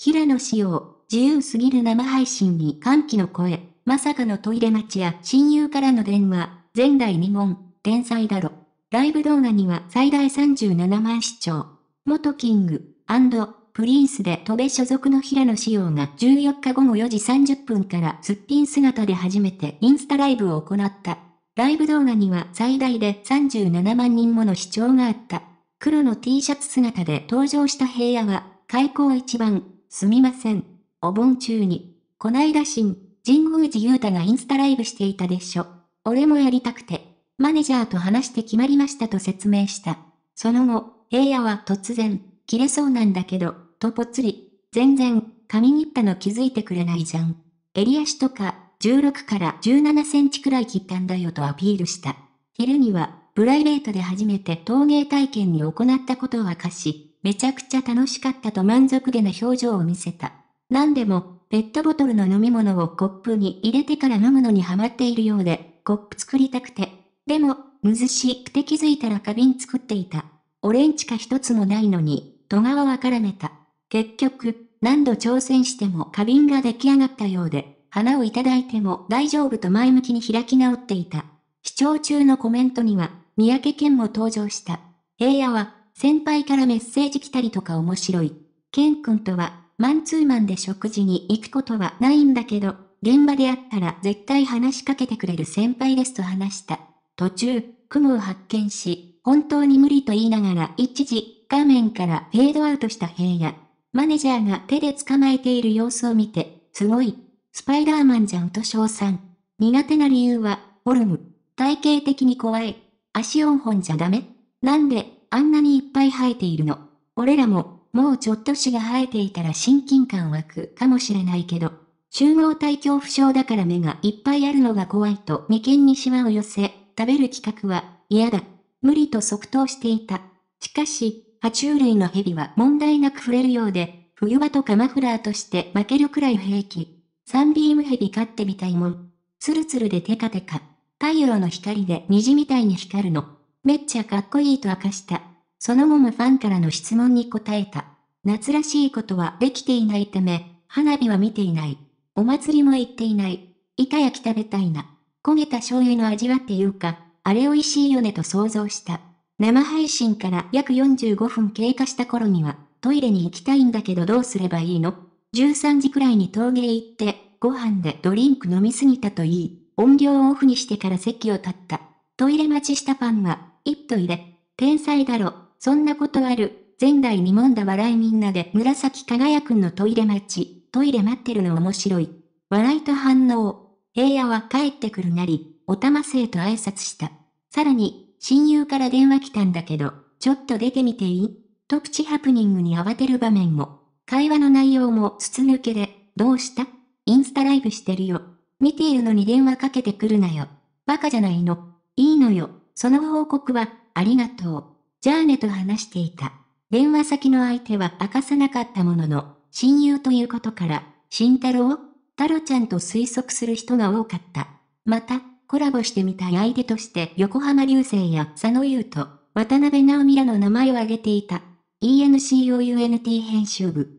平野紫耀、自由すぎる生配信に歓喜の声、まさかのトイレ待ちや親友からの電話、前代未聞、天才だろ。ライブ動画には最大37万視聴。元キング、プリンスで戸部所属の平野紫耀が14日午後4時30分からすっぴん姿で初めてインスタライブを行った。ライブ動画には最大で37万人もの視聴があった。黒の T シャツ姿で登場した平野は、開口一番、すみません。お盆中に、こないだ新、神宮寺雄太がインスタライブしていたでしょ。俺もやりたくて、マネジャーと話して決まりましたと説明した。その後、平野は突然、切れそうなんだけど、とぽつり、全然、髪切ったの気づいてくれないじゃん。襟足とか、16から17センチくらい切ったんだよとアピールした。昼には、プライベートで初めて陶芸体験に行ったことを明かし、めちゃくちゃ楽しかったと満足げな表情を見せた。何でも、ペットボトルの飲み物をコップに入れてから飲むのにハマっているようで、コップ作りたくて。でも、むずしくて気づいたら花瓶作っていた。俺んちか一つもないのに、戸川は絡めた。結局、何度挑戦しても花瓶が出来上がったようで、花をいただいても大丈夫と前向きに開き直っていた。視聴中のコメントには、三宅健も登場した。平野は、先輩からメッセージ来たりとか面白い。健君とは、マンツーマンで食事に行くことはないんだけど、現場で会ったら絶対話しかけてくれる先輩ですと話した。途中、雲を発見し、本当に無理と言いながら一時、画面からフェードアウトした平野。マネジャーが手で捕まえている様子を見て、すごい、スパイダーマンじゃんと称賛。苦手な理由は、フォルム。体型的に怖い。足4本じゃダメなんで、あんなにいっぱい生えているの俺らも、もうちょっと死が生えていたら親近感湧くかもしれないけど、集合体恐怖症だから目がいっぱいあるのが怖いと眉間にしわを寄せ、食べる企画は嫌だ。無理と即答していた。しかし、爬虫類の蛇は問題なく触れるようで、冬場とかマフラーとして負けるくらい平気。サンビーム蛇飼ってみたいもん。ツルツルでテカテカ。太陽の光で虹みたいに光るの。めっちゃかっこいいと明かした。その後もファンからの質問に答えた。夏らしいことはできていないため、花火は見ていない。お祭りも行っていない。イカ焼き食べたいな。焦げた醤油の味はっていうか、あれ美味しいよねと想像した。生配信から約45分経過した頃には、トイレに行きたいんだけどどうすればいいの ?13 時くらいに陶芸行って、ご飯でドリンク飲みすぎたといい、音量をオフにしてから席を立った。トイレ待ちしたファンが、一トイレ、天才だろ、そんなことある、前代未聞だ笑いみんなで紫輝くんのトイレ待ち、トイレ待ってるの面白い。笑いと反応。平野は帰ってくるなり、おたませいと挨拶した。さらに、親友から電話来たんだけど、ちょっと出てみていい？とプチハプニングに慌てる場面も。会話の内容も筒抜けで、どうした？インスタライブしてるよ。見ているのに電話かけてくるなよ。バカじゃないの。いいのよ。その報告は、ありがとう。じゃあねと話していた。電話先の相手は明かさなかったものの、親友ということから、慎太郎太郎ちゃんと推測する人が多かった。また、コラボしてみたい相手として横浜流星や佐野優と渡辺直美らの名前を挙げていた。ENCOUNT 編集部。